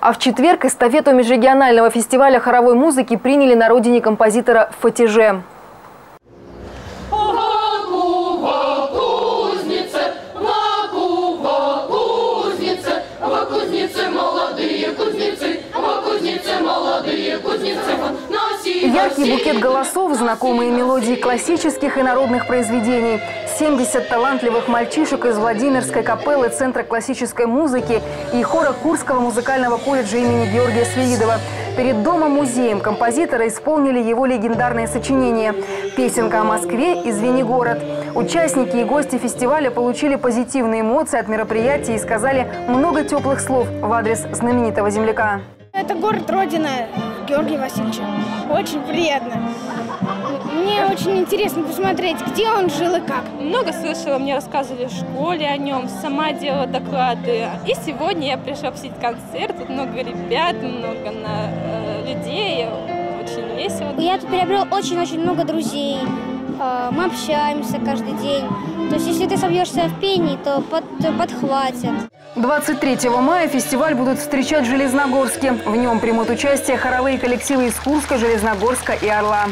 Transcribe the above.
А в четверг эстафету межрегионального фестиваля хоровой музыки приняли на родине композитора в Фатиже. Яркий букет голосов, знакомые мелодии классических и народных произведений. 70 талантливых мальчишек из Владимирской капеллы Центра классической музыки и хора Курского музыкального колледжа имени Георгия Свиридова. Перед домом-музеем композитора исполнили его легендарные сочинения «Песенка о Москве» и «Звенигород». Участники и гости фестиваля получили позитивные эмоции от мероприятия и сказали много теплых слов в адрес знаменитого земляка. Это город Родина Георгия Васильевича. Очень приятно. Мне очень интересно посмотреть, где он жил и как. Много слышала, мне рассказывали в школе о нем, сама делала доклады. И сегодня я пришла посетить концерт, тут много ребят, много на, э, людей, очень весело. Я тут приобрел очень-очень много друзей, э, мы общаемся каждый день. То есть если ты собьешься в пении, то под, подхватят. 23 мая фестиваль будут встречать в Железногорске. В нем примут участие хоровые коллективы из Курска, Железногорска и Орла.